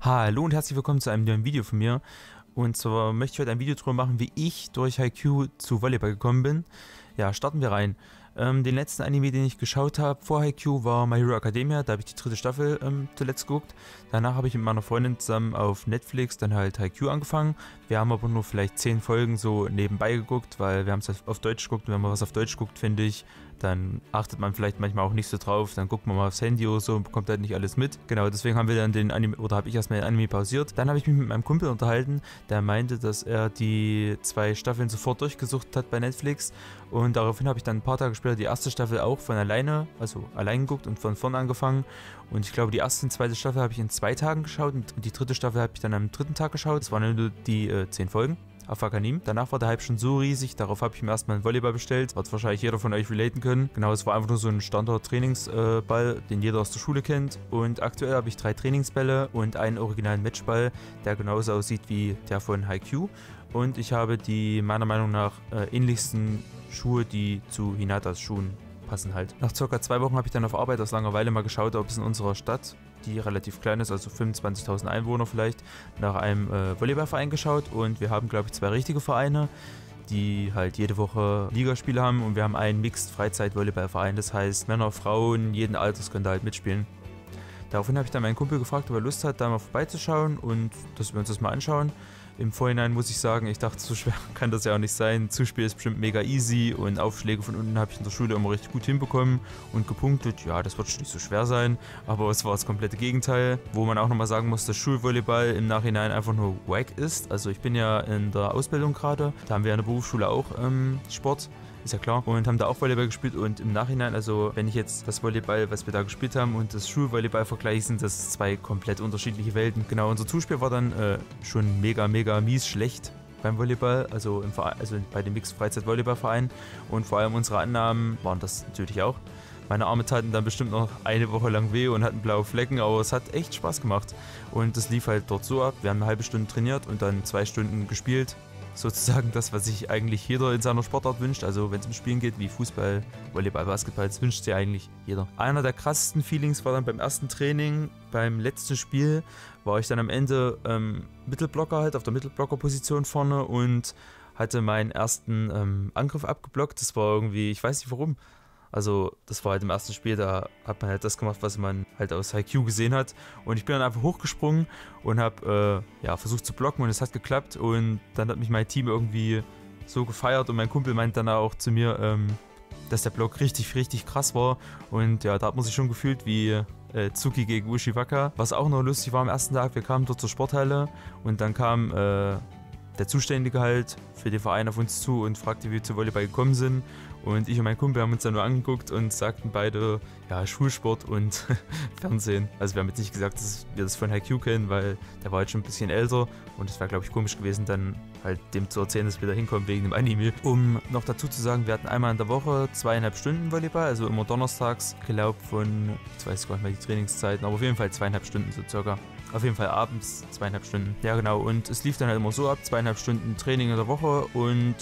Hallo und herzlich willkommen zu einem neuen Video von mir. Und zwar möchte ich heute ein Video darüber machen, wie ich durch Haikyuu zu Volleyball gekommen bin. Ja, starten wir rein. Ähm, den letzten Anime, den ich geschaut habe vor Haikyuu, war My Hero Academia. Da habe ich die dritte Staffel ähm, zuletzt geguckt. Danach habe ich mit meiner Freundin zusammen auf Netflix dann halt Haikyuu angefangen. Wir haben aber nur vielleicht 10 Folgen so nebenbei geguckt, weil wir haben es auf Deutsch geguckt. Und wenn man was auf Deutsch guckt, finde ich, dann achtet man vielleicht manchmal auch nicht so drauf. Dann guckt man mal aufs Handy oder so und bekommt halt nicht alles mit. Genau, deswegen haben wir dann den Anime, oder habe ich erstmal den Anime pausiert. Dann habe ich mich mit meinem Kumpel unterhalten, der meinte, dass er die zwei Staffeln sofort durchgesucht hat bei Netflix. Und daraufhin habe ich dann ein paar Tage später die erste Staffel auch von alleine, also allein geguckt und von vorne angefangen. Und ich glaube, die erste und zweite Staffel habe ich in zwei Tagen geschaut und die dritte Staffel habe ich dann am dritten Tag geschaut. Das waren nur die äh, zehn Folgen auf Akanim. Danach war der Hype schon so riesig, darauf habe ich mir erstmal einen Volleyball bestellt. Wird wahrscheinlich jeder von euch relaten können. Genau, es war einfach nur so ein Standard-Trainingsball, den jeder aus der Schule kennt. Und aktuell habe ich drei Trainingsbälle und einen originalen Matchball, der genauso aussieht wie der von Haikyuu. Und ich habe die meiner Meinung nach äh, ähnlichsten Schuhe, die zu Hinatas Schuhen passen halt. Nach circa zwei Wochen habe ich dann auf Arbeit aus Langeweile mal geschaut, ob es in unserer Stadt, die relativ klein ist, also 25.000 Einwohner vielleicht, nach einem äh, Volleyballverein geschaut und wir haben, glaube ich, zwei richtige Vereine, die halt jede Woche Ligaspiele haben und wir haben einen Mixed Freizeit-Volleyballverein, das heißt Männer, Frauen, jeden Alters können da halt mitspielen. Daraufhin habe ich dann meinen Kumpel gefragt, ob er Lust hat, da mal vorbeizuschauen und dass wir uns das mal anschauen. Im Vorhinein muss ich sagen, ich dachte, so schwer kann das ja auch nicht sein. Zuspiel ist bestimmt mega easy und Aufschläge von unten habe ich in der Schule immer richtig gut hinbekommen und gepunktet. Ja, das wird schon nicht so schwer sein, aber es war das komplette Gegenteil. Wo man auch nochmal sagen muss, dass Schulvolleyball im Nachhinein einfach nur wack ist. Also ich bin ja in der Ausbildung gerade, da haben wir in der Berufsschule auch ähm, Sport ist ja klar. Und haben da auch Volleyball gespielt und im Nachhinein, also wenn ich jetzt das Volleyball, was wir da gespielt haben und das Schulvolleyball vergleiche, sind das zwei komplett unterschiedliche Welten. Genau, unser Zuspiel war dann äh, schon mega, mega mies schlecht beim Volleyball, also, im also bei dem Mixed Freizeit Volleyballverein und vor allem unsere Annahmen waren das natürlich auch. Meine Arme taten dann bestimmt noch eine Woche lang weh und hatten blaue Flecken, aber es hat echt Spaß gemacht. Und das lief halt dort so ab. Wir haben eine halbe Stunde trainiert und dann zwei Stunden gespielt sozusagen das, was sich eigentlich jeder in seiner Sportart wünscht. Also wenn es um Spielen geht, wie Fußball, Volleyball, Basketball, das wünscht sich eigentlich jeder. Einer der krassesten Feelings war dann beim ersten Training, beim letzten Spiel, war ich dann am Ende ähm, Mittelblocker halt, auf der Mittelblocker-Position vorne und hatte meinen ersten ähm, Angriff abgeblockt. Das war irgendwie, ich weiß nicht warum, also das war halt im ersten Spiel, da hat man halt das gemacht, was man halt aus Haikyuu gesehen hat. Und ich bin dann einfach hochgesprungen und habe äh, ja, versucht zu blocken und es hat geklappt. Und dann hat mich mein Team irgendwie so gefeiert und mein Kumpel meint dann auch zu mir, ähm, dass der Block richtig, richtig krass war. Und ja, da hat man sich schon gefühlt wie äh, Tsuki gegen Ushiwaka. Was auch noch lustig war am ersten Tag, wir kamen dort zur Sporthalle und dann kam äh, der Zuständige halt für den Verein auf uns zu und fragte, wie wir zu Volleyball gekommen sind. Und ich und mein Kumpel haben uns dann nur angeguckt und sagten beide, ja, Schulsport und Fernsehen. Also wir haben jetzt nicht gesagt, dass wir das von Haikyuu kennen, weil der war halt schon ein bisschen älter und es wäre, glaube ich, komisch gewesen, dann halt dem zu erzählen, dass wir da hinkommen wegen dem Anime. Um noch dazu zu sagen, wir hatten einmal in der Woche zweieinhalb Stunden Volleyball, also immer donnerstags, gelaubt von, ich weiß gar nicht mehr die Trainingszeiten, aber auf jeden Fall zweieinhalb Stunden so circa. Auf jeden Fall abends zweieinhalb Stunden. Ja, genau. Und es lief dann halt immer so ab: zweieinhalb Stunden Training in der Woche und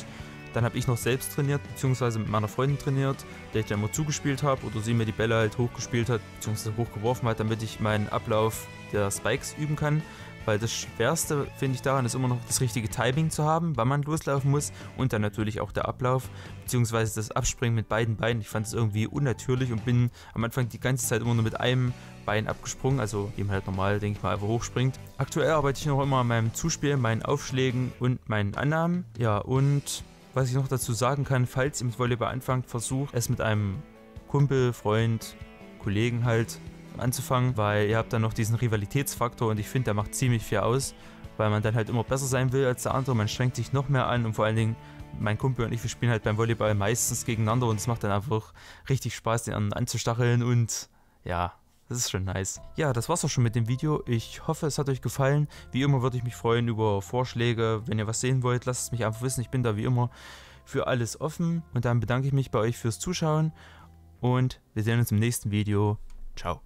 dann habe ich noch selbst trainiert, beziehungsweise mit meiner Freundin trainiert, der ich dann immer zugespielt habe oder sie mir die Bälle halt hochgespielt hat, beziehungsweise hochgeworfen hat, damit ich meinen Ablauf der Spikes üben kann. Weil das Schwerste, finde ich, daran ist immer noch das richtige Timing zu haben, wann man loslaufen muss und dann natürlich auch der Ablauf, beziehungsweise das Abspringen mit beiden Beinen. Ich fand es irgendwie unnatürlich und bin am Anfang die ganze Zeit immer nur mit einem Bein abgesprungen, also wie man halt normal, denke ich mal, einfach hochspringt. Aktuell arbeite ich noch immer an meinem Zuspiel, meinen Aufschlägen und meinen Annahmen. Ja, und was ich noch dazu sagen kann, falls ihr mit Volleyball anfangt, versucht es mit einem Kumpel, Freund, Kollegen halt anzufangen, weil ihr habt dann noch diesen Rivalitätsfaktor und ich finde, der macht ziemlich viel aus, weil man dann halt immer besser sein will als der andere, man strengt sich noch mehr an und vor allen Dingen mein Kumpel und ich, wir spielen halt beim Volleyball meistens gegeneinander und es macht dann einfach richtig Spaß, den anderen anzustacheln und ja, das ist schon nice. Ja, das war's auch schon mit dem Video. Ich hoffe, es hat euch gefallen. Wie immer würde ich mich freuen über Vorschläge. Wenn ihr was sehen wollt, lasst es mich einfach wissen. Ich bin da wie immer für alles offen. Und dann bedanke ich mich bei euch fürs Zuschauen. Und wir sehen uns im nächsten Video. Ciao.